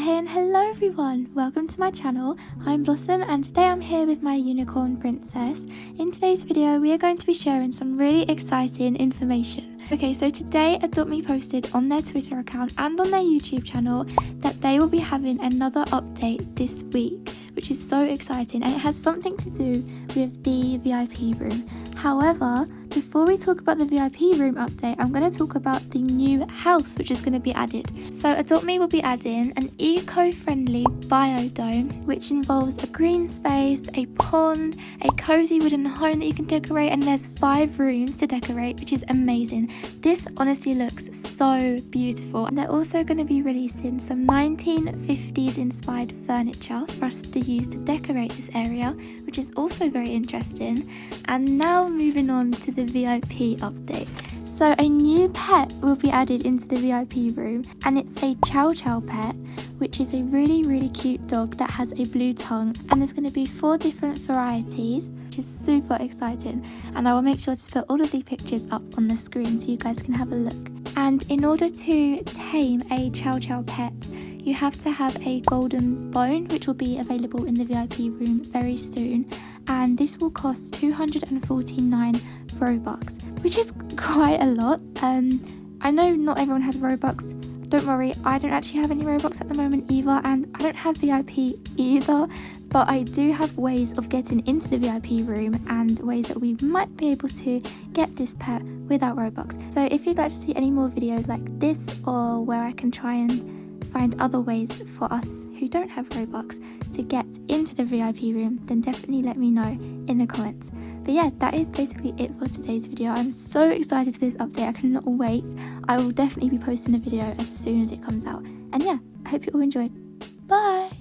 hey and hello everyone! Welcome to my channel. I'm Blossom and today I'm here with my unicorn princess. In today's video we are going to be sharing some really exciting information. Okay, so today Adopt Me posted on their Twitter account and on their YouTube channel that they will be having another update this week, which is so exciting and it has something to do with the VIP room. However, before we talk about the VIP room update, I'm going to talk about the new house which is going to be added. So Adopt Me will be adding an eco-friendly biodome which involves a green space, a pond, a cozy wooden home that you can decorate and there's five rooms to decorate which is amazing. This honestly looks so beautiful. And they're also going to be releasing some 1950s inspired furniture for us to use to decorate this area which is also very interesting. And now moving on to the the VIP update. So, a new pet will be added into the VIP room, and it's a Chow Chow pet, which is a really, really cute dog that has a blue tongue. And there's going to be four different varieties, which is super exciting. And I will make sure to put all of the pictures up on the screen so you guys can have a look. And in order to tame a Chow Chow pet, you have to have a golden bone, which will be available in the VIP room very soon. And this will cost 249 Robux, which is quite a lot. Um, I know not everyone has Robux. Don't worry, I don't actually have any Robux at the moment either, and I don't have VIP either. But I do have ways of getting into the VIP room and ways that we might be able to get this pet without Robux. So if you'd like to see any more videos like this, or where I can try and find other ways for us who don't have Robux to get into the VIP room, then definitely let me know in the comments. But yeah, that is basically it for today's video. I'm so excited for this update. I cannot wait. I will definitely be posting a video as soon as it comes out. And yeah, I hope you all enjoyed. Bye!